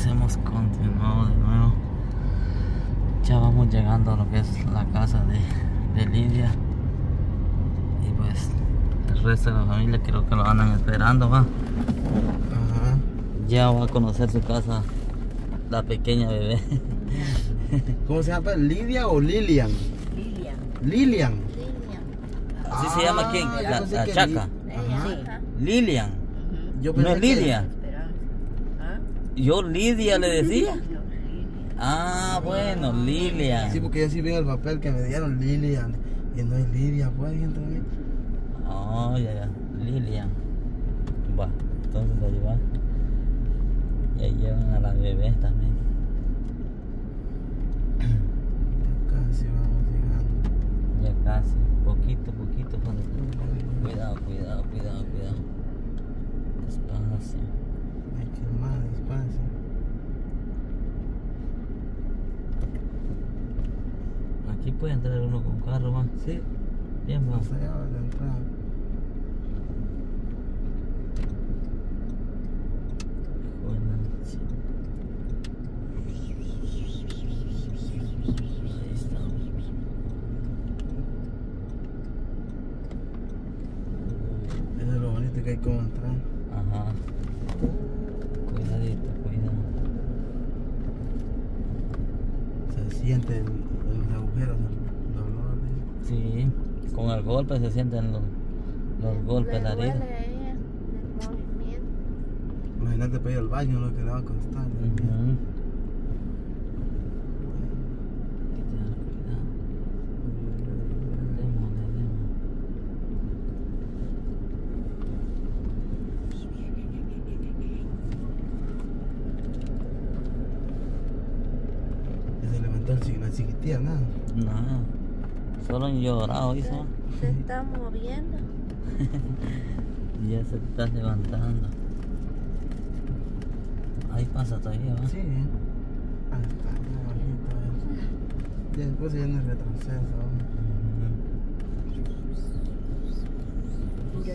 pues hemos continuado de nuevo. Ya vamos llegando a lo que es la casa de, de Lidia. Y pues el resto de la familia creo que lo andan esperando, va. Ajá. Ya va a conocer su casa la pequeña bebé. ¿Cómo se llama? ¿Lidia o Lilian? Lilian. Lilian. Lilian. ¿Así se llama quién? Ah, yo La, que chaca. Li-. Lilian. Yo No pensé es que- Lidia. Esperanza. Yo Lidia le decía. Ah, bueno, Lilian. Sí, porque yo sí vi el papel que me dieron Lilian. Y no es Lidia, pues, también. Oh, ya, ya. Lilian. Va, entonces ahí va. Y ahí llevan a las bebés también. Casi vamos llegando. Ya casi. Poquito, poquito. cuando- Cuidado, cuidado, cuidado, cuidado. Despacio. Hay que ir más despacio. Aquí puede entrar uno con carro, va. Sí, Bien, va. más allá de la entrada. Eso es lo bonito que hay como entrar. Ajá. Cuidadito, cuidado. Se siente en, el dolor. ¿sí? Sí, con el golpe se sienten los, los golpes de la herida. Imagínate para ir al baño lo que le va a costar que tener cuidado. Démosle, démosle. Ya se el, chiquitilla, nada. No, solo han llorado, hizo. Se, se está moviendo. Y ya se está levantando. Ahí pasa todavía, ¿va? Sí, ¿eh? Ahí está, ya bajito. eh. Ya después ya no es retroceso. Yo no. Ya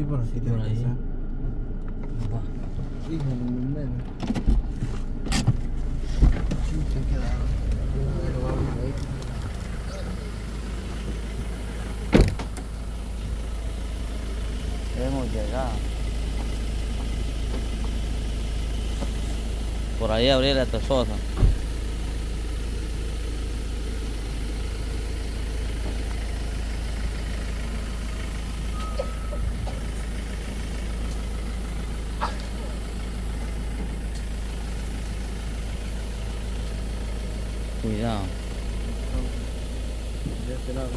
Sí, por aquí Sí, tiene por que ahí. ser. Va. Híjole, mi nene. Chucha, quedado. Pero vamos a ir. Hemos llegado. Por ahí abrirle a tu Cuidado. De este lado.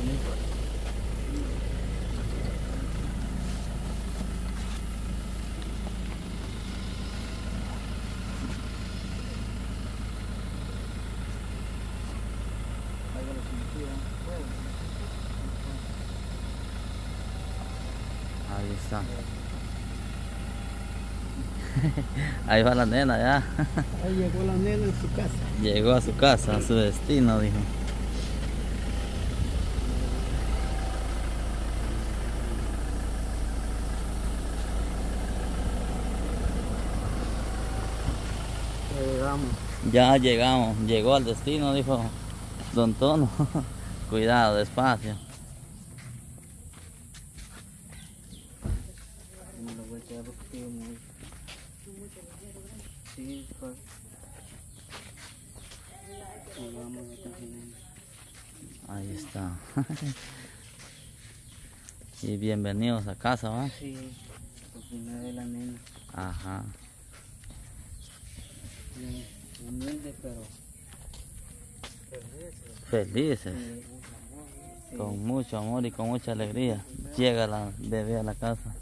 Ahí está. Ahí va la nena ya. Ahí llegó la nena en su casa. Llegó a su casa, a su destino, dijo. Ya llegamos. Ya llegamos, llegó al destino, dijo Don Tono. Cuidado, despacio. Me lo voy a echar porque estoy muy... Sí, pues. Ahí está. y bienvenidos a casa, ¿va? Sí, cocinar de la nena. Ajá. Humilde, pero Felices. Con mucho amor y con mucha alegría. Llega la bebé a la casa.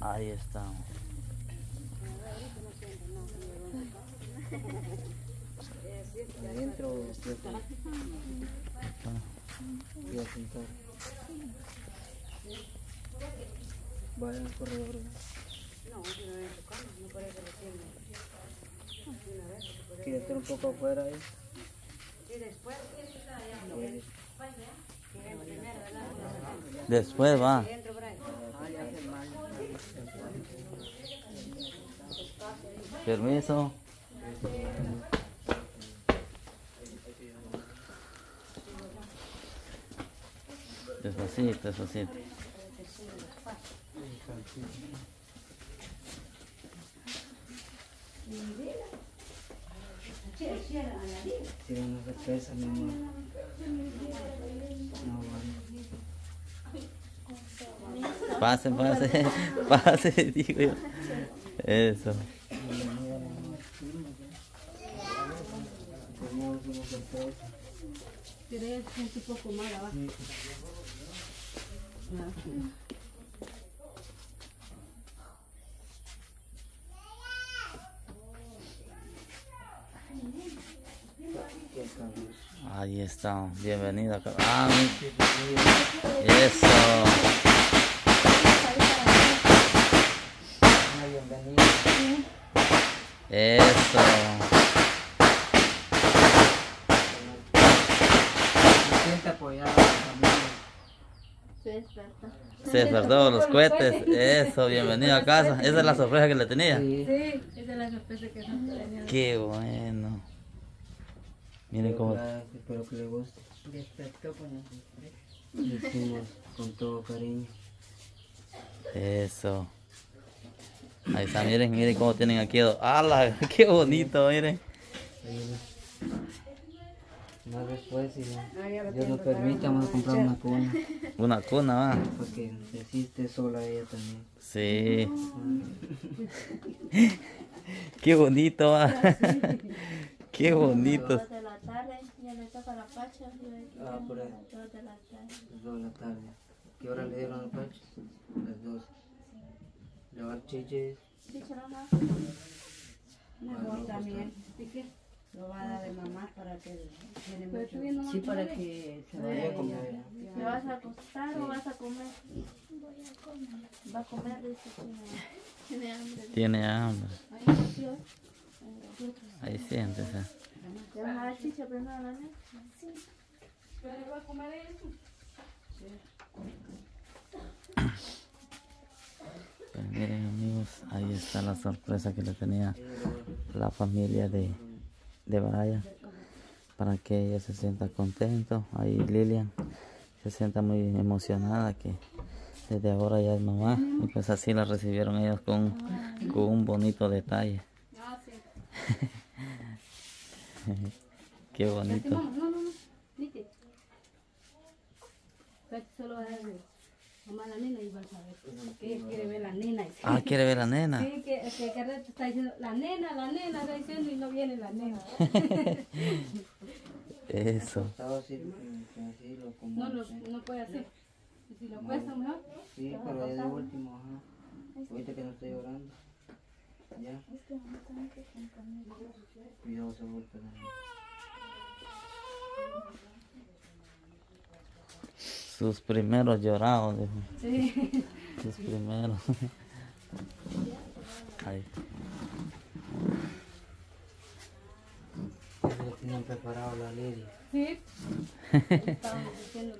Ahí estamos. Adentro, voy a sentar. Vaya al corredor. ¿Quieres estar un poco afuera ahí? Después va. Permiso. Despacito, despacito. Tiene una sorpresa, mi amor. No, vale. Pase, pase, pase, digo yo. Eso. Ahí está. Bienvenido acá. Ah, Eso. Despertó. Se despertó los cohetes. Eso, bienvenido a casa. Esa es la sorpresa que le tenía. Sí. Esa es la sorpresa que nos tenía. Qué bueno. Miren cómo. Espero que le guste. Despertó con la sorpresa. Le hicimos con todo cariño. Eso. Ahí está, miren, miren cómo tienen aquí. ¡Hala! ¡Qué bonito! Miren. Más después, si Dios nos permite, vamos a comprar una cuna. Una cuna, va. Porque existe sola ella también. Sí. Qué bonito, va. Qué bonito. Dos de la tarde, ya le toca la pacha. Ah, por ahí. dos de la tarde. Las dos de la tarde. ¿Qué hora le dieron al pacho? Las dos. Llevar chiches. Sí, chorona. Mejor también. ¿Y qué? Lo va a dar de mamá para que tiene mucho. Sí, para que se vaya a comer. ¿Te vas a acostar o vas a comer? Voy a comer. Va a comer, dice que tiene hambre. Tiene hambre. Ahí. Ahí siéntese. ¿Te vas a dar chicha primero a la nena? Pues miren amigos, ahí está la sorpresa que le tenía la familia de, de Brian para que ella se sienta contento. Ahí Lilian se sienta muy emocionada que desde ahora ya es mamá y pues así la recibieron ellos con, con un bonito detalle. Qué bonito. Mamá la nena y vas a ver. Que quiere ver la nena. y- Ah, quiere ver la nena. Sí, que, que Carreta está diciendo, la nena, la nena, está diciendo y no viene la nena. Eso. Estaba así, así lo como. No, lo, no puede hacer. Si lo cuesta mejor, Sí, pero es de último, ajá. Ahorita que no estoy llorando. Ya. Cuidado, se la Sus primeros llorados, dijo. sí. Sus primeros. Ahí. Lo tenían preparado la Lidia. Sí. Estábamos diciendo.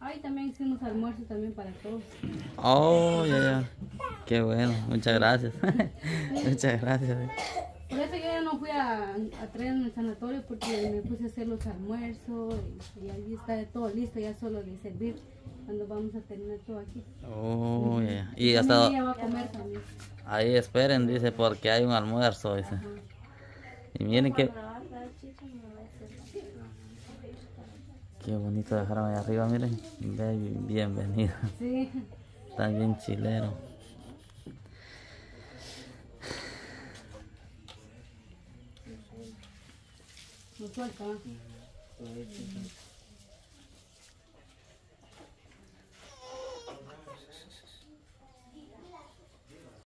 Ay, también hicimos almuerzo también para todos. Oh, ya, ya. Qué bueno. Muchas gracias. Muchas gracias. Por eso yo ya no fui a, a traer en el sanatorio porque me puse a hacer los almuerzos y, y ahí está todo listo, ya solo de servir cuando vamos a terminar todo aquí. Oh, ya, ya. Y hasta va a comer también. ahí esperen, dice, porque hay un almuerzo, dice. Y miren hacer. qué bonito dejaron ahí arriba, miren. Baby, bienvenido. Sí. Está bien chilero. Lo suelta. ¿va? Ujú. Todo esto,